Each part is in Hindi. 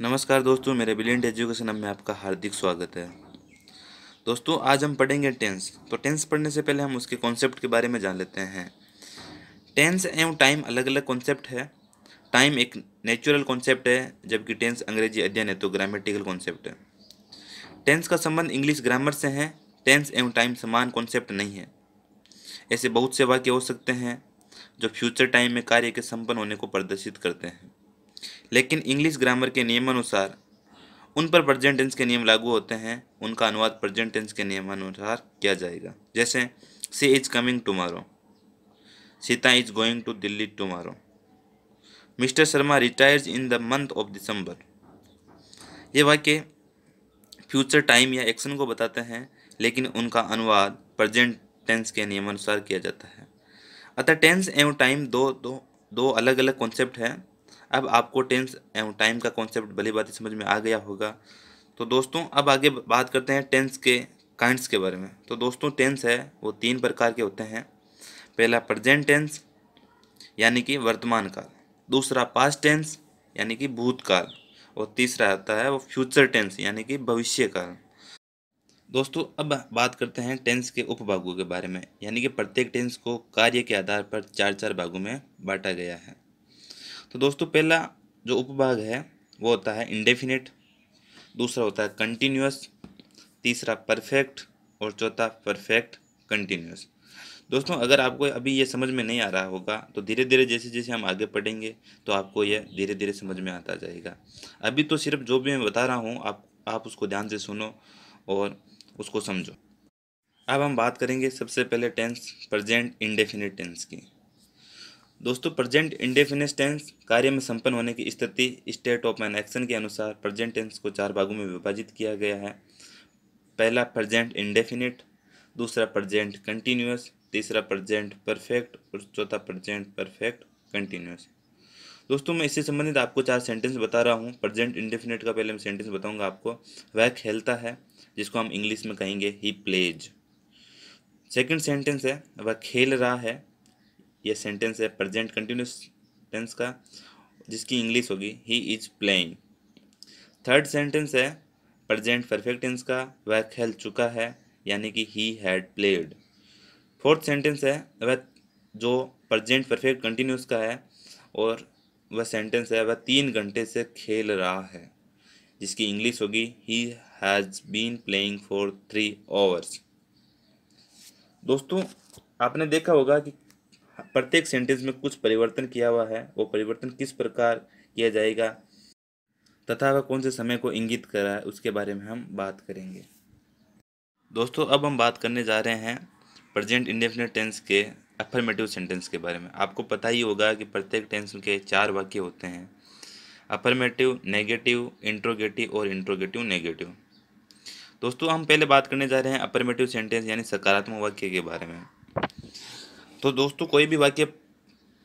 नमस्कार दोस्तों, मेरे ब्रिलियंट एजुकेशन हब में आपका हार्दिक स्वागत है। दोस्तों, आज हम पढ़ेंगे टेंस तो टेंस पढ़ने से पहले हम उसके कॉन्सेप्ट के बारे में जान लेते हैं। टेंस एवं टाइम अलग अलग कॉन्सेप्ट है। टाइम एक नेचुरल कॉन्सेप्ट है, जबकि टेंस अंग्रेज़ी अध्ययन है तो ग्रामेटिकल कॉन्सेप्ट है। टेंस का संबंध इंग्लिश ग्रामर से है। टेंस एवं टाइम समान कॉन्सेप्ट नहीं है। ऐसे बहुत से वाक्य हो सकते हैं, जो फ्यूचर टाइम में कार्य के संपन्न होने को प्रदर्शित करते हैं। लेकिन इंग्लिश ग्रामर के नियमानुसार, उन पर प्रजेंट टेंस के नियम लागू होते हैं, उनका अनुवाद प्रजेंट टेंस के नियमानुसार किया जाएगा। जैसे she is coming tomorrow Sita is going to Delhi tomorrow mister Sharma retires in the month of December ये वाक्य फ्यूचर टाइम या एक्शन को बताते हैं, लेकिन उनका अनुवाद प्रजेंट टेंस के नियमानुसार किया जाता है। अतः टेंस एवं टाइम दो दो दो अलग अलग कॉन्सेप्ट हैं। अब आपको टेंस एवं टाइम का कॉन्सेप्ट भली बात समझ में आ गया होगा। तो दोस्तों, अब आगे बात करते हैं टेंस के, काइंड्स के बारे में। तो दोस्तों, टेंस है, वो तीन प्रकार के होते हैं। पहला प्रजेंट टेंस, यानी कि वर्तमान काल। दूसरा पास्ट टेंस, यानी कि भूतकाल। और तीसरा आता है वो फ्यूचर टेंस, यानी कि भविष्य काल दोस्तों, अब बात करते हैं टेंस के उपभागों के बारे में, यानी कि प्रत्येक टेंस को कार्य के आधार पर चार चार भागों में बांटा गया है। तो दोस्तों, पहला जो उपभाग है, वो होता है इंडेफिनिट दूसरा होता है कंटिन्यूस तीसरा परफेक्ट और चौथा परफेक्ट कंटिन्यूस दोस्तों, अगर आपको अभी ये समझ में नहीं आ रहा होगा तो धीरे धीरे जैसे जैसे हम आगे पढ़ेंगे तो आपको यह धीरे धीरे समझ में आता जाएगा। अभी तो सिर्फ़ जो भी मैं बता रहा हूँ, आप आप उसको ध्यान से सुनो और उसको समझो। अब हम बात करेंगे सबसे पहले टेंस प्रजेंट इंडेफिनिट टेंस की। दोस्तों प्रेजेंट इंडेफिनिट टेंस कार्य में संपन्न होने की स्थिति स्टेट ऑफ़ एन एक्शन के अनुसार प्रेजेंट टेंस को चार भागों में विभाजित किया गया है। पहला प्रेजेंट इंडेफिनिट दूसरा प्रेजेंट कंटिन्यूस तीसरा प्रेजेंट परफेक्ट और चौथा प्रेजेंट परफेक्ट कंटिन्यूस दोस्तों, मैं इससे संबंधित आपको चार सेंटेंस बता रहा हूँ। प्रेजेंट इंडेफिनिट का पहले मैं सेंटेंस बताऊँगा आपको। वह खेलता है, जिसको हम इंग्लिश में कहेंगे ही प्लेज सेकेंड सेंटेंस है, वह खेल रहा है ये सेंटेंस है प्रेजेंट कंटिन्यूस टेंस का, जिसकी इंग्लिश होगी he is playing third sentence है प्रेजेंट परफेक्ट टेंस का, वह खेल चुका है, यानी कि he had played fourth sentence है, वह जो प्रेजेंट परफेक्ट कंटिन्यूस का है, और वह सेंटेंस है, वह तीन घंटे से खेल रहा है, जिसकी इंग्लिश होगी he has been playing for three hours दोस्तों, आपने देखा होगा कि प्रत्येक सेंटेंस में कुछ परिवर्तन किया हुआ है, वो परिवर्तन किस प्रकार किया जाएगा, तथा वह कौन से समय को इंगित कर रहा है, उसके बारे में हम बात करेंगे। दोस्तों, अब हम बात करने जा रहे हैं प्रेजेंट इंडेफिनेट टेंस के अफर्मेटिव सेंटेंस के बारे में। आपको पता ही होगा कि प्रत्येक टेंस के चार वाक्य होते हैं अफर्मेटिव नेगेटिव इंट्रोगेटिव और इंट्रोगेटिव नेगेटिव दोस्तों, हम पहले बात करने जा रहे हैं अफर्मेटिव सेंटेंस यानी सकारात्मक वाक्य के बारे में। तो दोस्तों, कोई भी वाक्य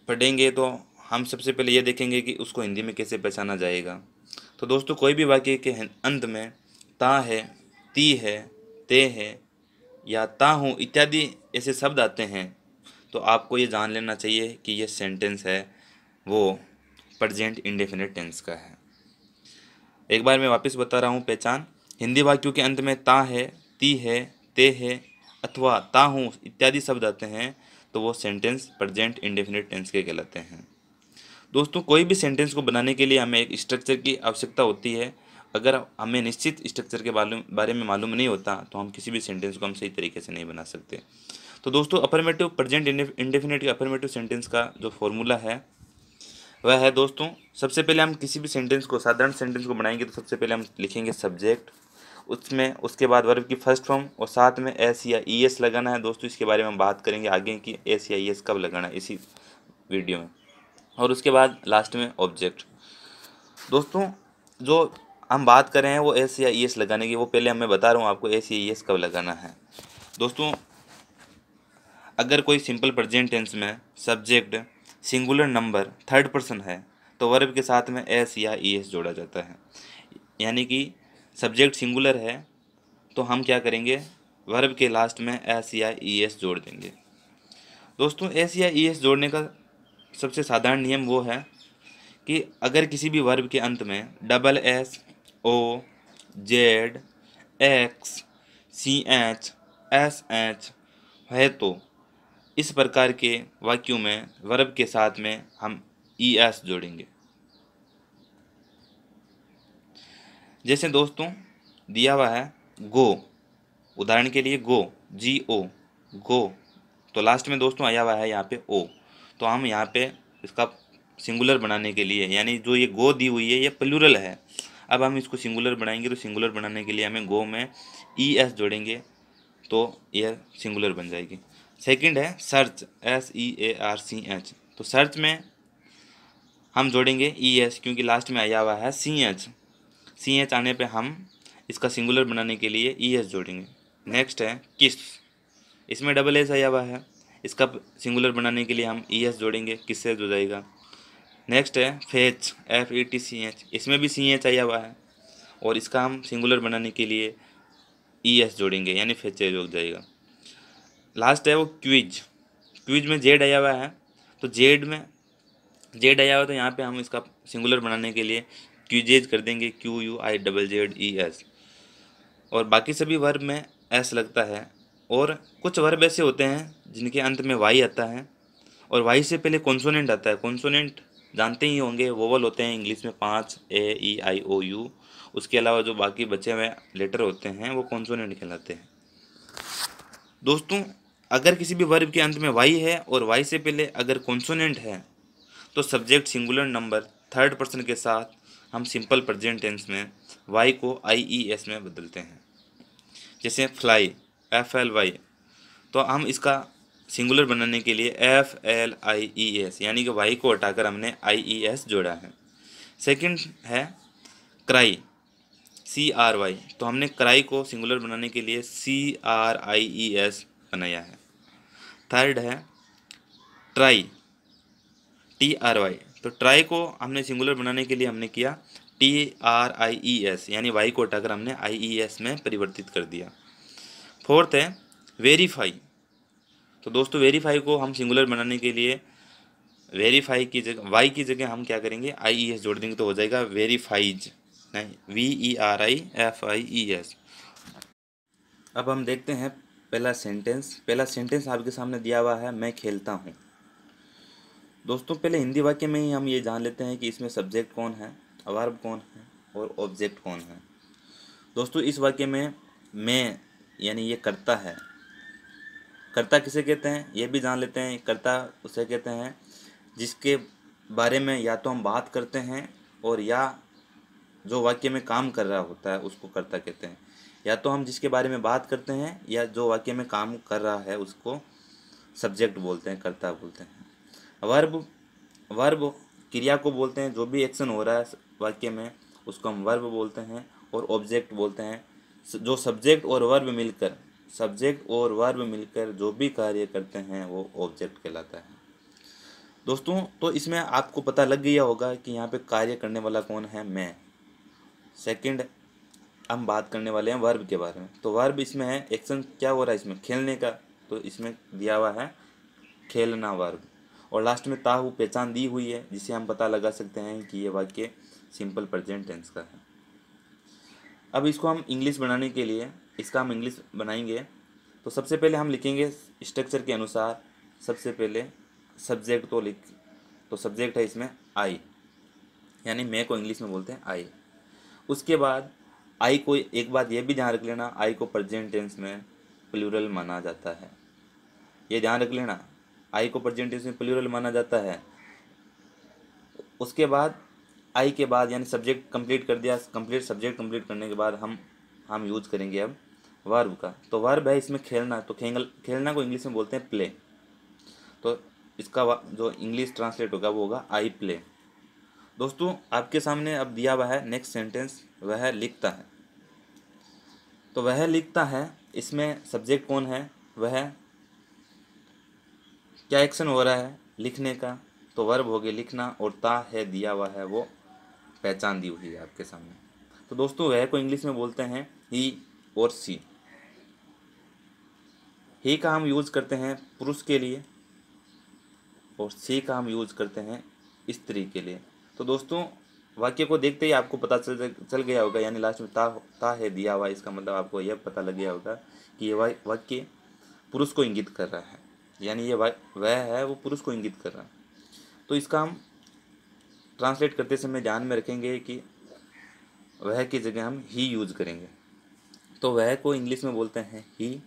पढ़ेंगे तो हम सबसे पहले ये देखेंगे कि उसको हिंदी में कैसे पहचाना जाएगा। तो दोस्तों, कोई भी वाक्य के अंत में ता है, ती है, ते है या ता हूँ इत्यादि ऐसे शब्द आते हैं। तो आपको ये जान लेना चाहिए कि ये सेंटेंस है, वो प्रजेंट इंडेफिनेट टेंस का है। एक बार मैं वापस बता रहा हूँ पहचान। हिंदी वाक्यों के अंत में ता है, ती है, ते है अथवा ता हूँ इत्यादि शब्द आते हैं। तो वो सेंटेंस प्रजेंट इंडेफिनिट टेंस के कहलाते हैं। दोस्तों, कोई भी सेंटेंस को बनाने के लिए हमें एक स्ट्रक्चर की आवश्यकता होती है। अगर हमें निश्चित स्ट्रक्चर के बारे में मालूम नहीं होता तो हम किसी भी सेंटेंस को हम सही तरीके से नहीं बना सकते। तो दोस्तों अफर्मेटिव प्रजेंट इंडेफिनिट के अफर्मेटिव सेंटेंस का जो फॉर्मूला है, वह है दोस्तों, सबसे पहले हम किसी भी सेंटेंस को, साधारण सेंटेंस को बनाएँगे तो सबसे पहले हम लिखेंगे सब्जेक्ट उसमें, उसके बाद वर्ब की फ़र्स्ट फॉर्म और साथ में एस या ई एस लगाना है। दोस्तों, इसके बारे में हम बात करेंगे आगे कि एस या ई एस कब लगाना है इसी वीडियो में। और उसके बाद लास्ट में ऑब्जेक्ट दोस्तों, जो हम बात कर रहे हैं वो एस या ई एस लगाने की, वो पहले हमें बता रहा हूँ आपको एस या ई एस कब लगाना है। दोस्तों, अगर कोई सिंपल प्रजेंट टेंस में subject singular number third person है तो वर्ब के साथ में एस या ई एस जोड़ा जाता है। यानी कि सब्जेक्ट सिंगुलर है तो हम क्या करेंगे? वर्ब के लास्ट में एस या ई एस जोड़ देंगे। दोस्तों एस या ई एस जोड़ने का सबसे साधारण नियम वो है कि अगर किसी भी वर्ब के अंत में double S O Z X C H S H है तो इस प्रकार के वाक्यों में, वर्ब के साथ में हम ई एस जोड़ेंगे। जैसे दोस्तों, दिया हुआ है गो। उदाहरण के लिए गो, जी ओ, गो। तो लास्ट में दोस्तों आया हुआ है यहाँ पे ओ। तो हम यहाँ पे इसका सिंगुलर बनाने के लिए, यानी जो ये गो दी हुई है, ये प्लूरल है। अब हम इसको सिंगुलर बनाएँगे तो सिंगुलर बनाने के लिए हमें गो में ई एस जोड़ेंगे तो यह सिंगुलर बन जाएगी। सेकंड है search S E A R C H तो सर्च में हम जोड़ेंगे ई एस क्योंकि लास्ट में आया हुआ है सी एच सी एच आने पे हम इसका सिंगुलर बनाने के लिए ई एस जोड़ेंगे। नेक्स्ट है किस? इसमें डबल एस आया हुआ है। इसका सिंगुलर बनाने के लिए हम ई एस जोड़ेंगे। किस से? हो जाएगा। नेक्स्ट है fetch, F E T C H. इसमें भी सी एच आया हुआ है। और इसका हम सिंगुलर बनाने के लिए ई एस जोड़ेंगे, यानी फेच हो जाएगा। लास्ट है वो क्विज। क्विज में जेड आया हुआ है। तो जेड में, जेड आया हुआ तो यहाँ पे हम इसका सिंगुलर बनाने के लिए क्यूजेज कर देंगे Q U I double Z E S और बाकी सभी वर्ब में एस लगता है। और कुछ वर्ब ऐसे होते हैं जिनके अंत में वाई आता है। और वाई से पहले कॉन्सोनेंट आता है। कॉन्सोनेंट जानते ही होंगे वोवल होते हैं इंग्लिश में पाँच ए ई आई ओ यू उसके अलावा जो बाकी बचे हुए लेटर होते हैं, वो कॉन्सोनेंट कहलाते हैं। दोस्तों, अगर किसी भी वर्ब के अंत में वाई है और वाई से पहले अगर कॉन्सोनेंट है तो subject singular number third person के साथ हम सिंपल प्रेजेंट टेंस में वाई को आई ई एस में बदलते हैं। जैसे फ्लाई एफ़ एल वाई तो हम इसका सिंगुलर बनाने के लिए F L I E S यानी कि वाई को हटाकर हमने आई ई एस जोड़ा है। सेकंड है क्राई सी आर वाई तो हमने क्राई को सिंगुलर बनाने के लिए C R I E S बनाया है। थर्ड है ट्राई टी आर वाई तो ट्राई को हमने सिंगुलर बनाने के लिए हमने किया T R I E S यानी वाई को हटाकर हमने आई ई एस में परिवर्तित कर दिया। फोर्थ है वेरीफाई तो दोस्तों वेरीफाई को हम सिंगुलर बनाने के लिए वेरीफाई की जगह वाई की जगह हम क्या करेंगे? आई ई एस जोड़ देंगे तो हो जाएगा वेरीफाइज नहीं V E R I F I E S अब हम देखते हैं पहला सेंटेंस पहला सेंटेंस आपके सामने दिया हुआ है, मैं खेलता हूँ। दोस्तों, पहले हिंदी वाक्य में ही हम ये जान लेते हैं कि इसमें सब्जेक्ट कौन है अवार्ब कौन है और ऑब्जेक्ट कौन है। दोस्तों, इस वाक्य में मैं, यानी ये करता है। करता किसे कहते हैं? ये भी जान लेते हैं। करता उसे कहते हैं, जिसके बारे में या तो हम बात करते हैं और या जो वाक्य में काम कर रहा होता है, उसको करता कहते हैं। या तो हम जिसके बारे में बात करते हैं या जो वाक्य में काम कर रहा है, उसको सब्जेक्ट बोलते हैं, कर्ता बोलते हैं। वर्ब वर्ब क्रिया को बोलते हैं, जो भी एक्शन हो रहा है वाक्य में, उसको हम वर्ब बोलते हैं और ऑब्जेक्ट बोलते हैं। जो सब्जेक्ट और वर्ब मिलकर सब्जेक्ट और वर्ब मिलकर जो भी कार्य करते हैं, वो ऑब्जेक्ट कहलाता है। दोस्तों तो इसमें आपको पता लग गया होगा कि यहाँ पे कार्य करने वाला कौन है? मैं। सेकंड हम बात करने वाले हैं वर्ब के बारे में। तो वर्ब इसमें है एक्शन क्या हो रहा है इसमें? खेलने का। तो इसमें दिया हुआ है, खेलना वर्ब और लास्ट में ताहू पहचान दी हुई है, जिसे हम पता लगा सकते हैं कि ये वाक्य सिंपल प्रेजेंट टेंस का है। अब इसको हम इंग्लिश बनाने के लिए, इसका हम इंग्लिश बनाएँगे। तो सबसे पहले हम लिखेंगे स्ट्रक्चर के अनुसार, सबसे पहले सब्जेक्ट तो लिख तो सब्जेक्ट है इसमें आई यानी मैं को इंग्लिश में बोलते हैं आई उसके बाद आई को एक बात यह भी ध्यान रख लेना आई को प्रजेंट टेंस में प्लूरल माना जाता है। ये ध्यान रख लेना आई को प्रजेंट टेंस में प्लूरल माना जाता है। उसके बाद, आई के बाद यानी सब्जेक्ट कंप्लीट कर दिया। कंप्लीट सब्जेक्ट कंप्लीट करने के बाद हम हम यूज़ करेंगे अब वर्ब का। तो वर्ब है इसमें खेलना। तो खेल खेलना को इंग्लिश में बोलते हैं प्ले तो इसका जो इंग्लिश ट्रांसलेट होगा वो होगा आई प्ले दोस्तों, आपके सामने अब दिया हुआ है नेक्स्ट सेंटेंस वह लिखता है। तो वह लिखता है, इसमें सब्जेक्ट कौन है? वह क्या एक्शन हो रहा है? लिखने का। तो वर्ब हो गया लिखना और ता है, दिया हुआ है, वो पहचान दी हुई है आपके सामने। तो दोस्तों, वह को इंग्लिश में बोलते हैं ही और सी ही का हम यूज़ करते हैं पुरुष के लिए और सी का हम यूज़ करते हैं स्त्री के लिए। तो दोस्तों, वाक्य को देखते ही आपको पता चल चल गया होगा, यानी लास्ट में ता ता है, दिया हुआ इसका मतलब आपको यह पता लग गया होगा कि यह वाक्य पुरुष को इंगित कर रहा है। यानी ये वह है, वो पुरुष को इंगित कर रहा है। तो इसका हम ट्रांसलेट करते समय ध्यान में रखेंगे कि वह की जगह हम ही यूज़ करेंगे। तो वह को इंग्लिश में बोलते हैं ही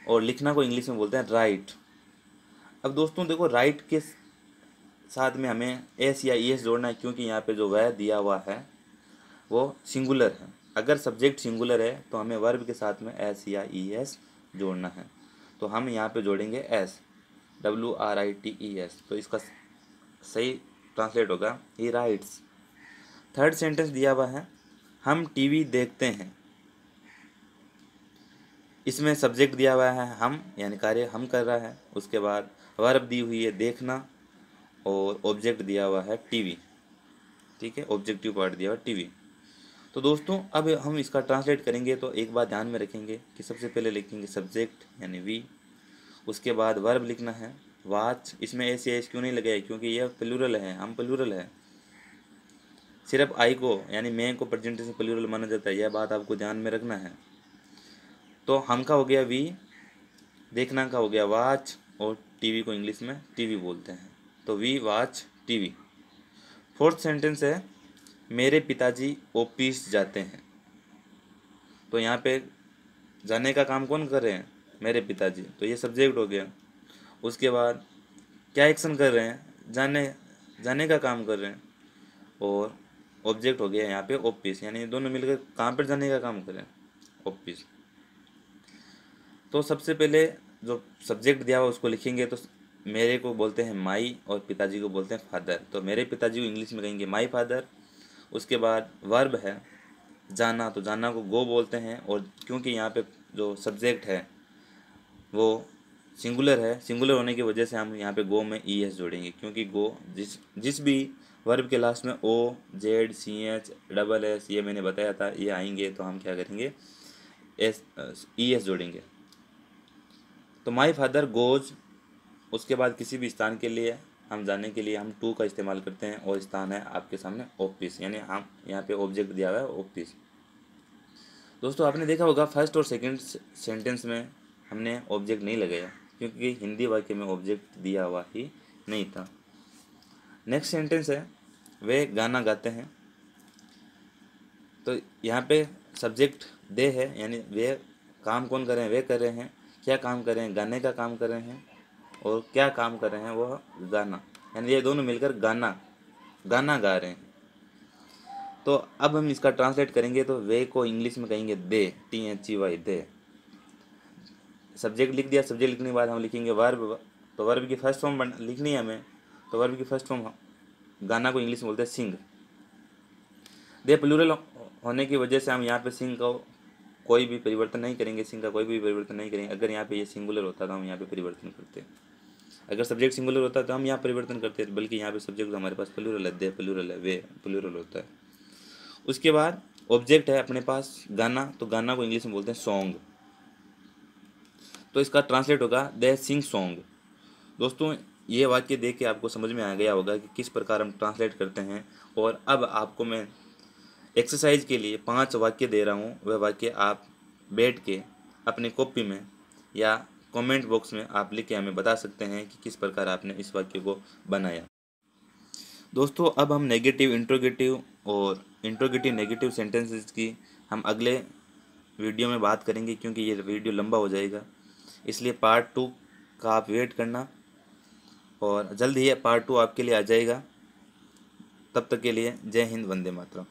और लिखना को इंग्लिश में बोलते हैं राइट अब दोस्तों, देखो राइट के साथ में हमें एस या ई एस जोड़ना है, क्योंकि यहाँ पे जो वह दिया हुआ है, वो सिंगुलर है। अगर सब्जेक्ट सिंगुलर है तो हमें वर्ब के साथ में एस या ई एस जोड़ना है। तो हम यहाँ पे जोड़ेंगे S W R I T E S तो इसका सही ट्रांसलेट होगा। ही राइट्स थर्ड सेंटेंस दिया हुआ है। हम टीवी देखते हैं। इसमें सब्जेक्ट दिया हुआ है हम, यानी कार्य हम कर रहा है। उसके बाद वर्ब दी हुई है देखना और ऑब्जेक्ट दिया हुआ है टीवी ठीक है? ऑब्जेक्टिव पार्ट दिया हुआ टीवी तो दोस्तों, अब हम इसका ट्रांसलेट करेंगे तो एक बात ध्यान में रखेंगे कि सबसे पहले लिखेंगे सब्जेक्ट यानी वी उसके बाद वर्ब लिखना है वाच इसमें ऐसे एस क्यों नहीं लगाए क्योंकि यह प्लूरल है, हम प्लूरल है। सिर्फ़ आई को, यानी मैं को प्रेजेंटेशन प्लूरल माना जाता है, यह बात आपको ध्यान में रखना है। तो हम का हो गया वी देखना का हो गया वाच और टीवी को इंग्लिश में टीवी बोलते हैं। तो we watch TV fourth sentence है मेरे पिताजी ऑफ़िस जाते हैं। तो यहाँ पे जाने का काम कौन कर रहे हैं? मेरे पिताजी। तो ये सब्जेक्ट हो गया। उसके बाद क्या एक्शन कर रहे हैं? जाने जाने का काम कर रहे हैं। और ऑब्जेक्ट हो गया यहाँ पे ऑफ़िस यानी दोनों मिलकर कहाँ पर जाने का काम करें? ऑफ़िस तो सबसे पहले जो सब्जेक्ट दिया हुआ उसको लिखेंगे। तो मेरे को बोलते हैं माई और पिताजी को बोलते हैं फादर तो मेरे पिताजी को इंग्लिश में कहेंगे, माई फादर उसके बाद वर्ब है, जाना तो जाना को गो बोलते हैं और क्योंकि यहाँ पे जो सब्जेक्ट है, वो सिंगुलर है सिंगुलर होने की वजह से हम यहाँ पे गो में ई एस जोड़ेंगे क्योंकि गो जिस जिस भी वर्ब के लास्ट में O Z C H double S ये मैंने बताया था, ये आएँगे तो हम क्या करेंगे? एस ई एस जोड़ेंगे। तो माई फादर गोज उसके बाद किसी भी स्थान के लिए हम जाने के लिए हम टू का इस्तेमाल करते हैं, और स्थान है आपके सामने ऑफ़िस यानी हम यहाँ पे ऑब्जेक्ट दिया हुआ है ऑफ़िस दोस्तों, आपने देखा होगा फ़र्स्ट और सेकंड सेंटेंस में हमने ऑब्जेक्ट नहीं लगाया, क्योंकि हिंदी वाक्य में ऑब्जेक्ट दिया हुआ ही नहीं था। नेक्स्ट सेंटेंस है, वे गाना गाते हैं। तो यहाँ पे सब्जेक्ट दे है, यानी वे काम कौन कर रहे हैं? वे कर रहे हैं। क्या काम कर रहे हैं? गाने का काम कर रहे हैं। और क्या काम कर रहे हैं वह गाना। यानी ये दोनों मिलकर गाना गाना गा रहे हैं। तो अब हम इसका ट्रांसलेट करेंगे तो वे को इंग्लिश में कहेंगे they T H E Y they. Subject लिख दिया सब्जेक्ट लिखने के बाद हम लिखेंगे वर्ब तो वर्ब की फ़र्स्ट फॉर्म लिखनी है हमें। तो वर्ब की फ़र्स्ट फॉर्म गाना को इंग्लिश में बोलते हैं सिंग दे प्लूरल होने की वजह से हम यहाँ पे सिंग को कोई भी परिवर्तन नहीं करेंगे सिंग का कोई भी परिवर्तन नहीं करेंगे। अगर यहाँ पे ये सिंगुलर होता तो हम यहाँ पे परिवर्तन करते। अगर सब्जेक्ट सिंगुलर होता है तो हम यहाँ परिवर्तन करते हैं, बल्कि यहाँ पे सब्जेक्ट हमारे पास प्लूरल है दे प्लूरल है, वे प्लूरल होता है। उसके बाद ऑब्जेक्ट है अपने पास, गाना तो गाना को इंग्लिश में बोलते हैं सॉन्ग तो इसका ट्रांसलेट होगा दे सिंग सॉन्ग दोस्तों, ये वाक्य देख के आपको समझ में आ गया होगा कि किस प्रकार हम ट्रांसलेट करते हैं। और अब आपको मैं एक्सरसाइज के लिए पाँच वाक्य दे रहा हूँ। वह वाक्य आप बैठ के अपनी कॉपी में या कमेंट बॉक्स में आप लिख के हमें बता सकते हैं कि किस प्रकार आपने इस वाक्य को बनाया। दोस्तों, अब हम नेगेटिव इंट्रोगेटिव और इंट्रोगेटिव नेगेटिव सेंटेंसेस की हम अगले वीडियो में बात करेंगे क्योंकि ये वीडियो लंबा हो जाएगा। इसलिए पार्ट टू का आप वेट करना और जल्द ही पार्ट टू आपके लिए आ जाएगा। तब तक के लिए जय हिंद, वंदे मातरम।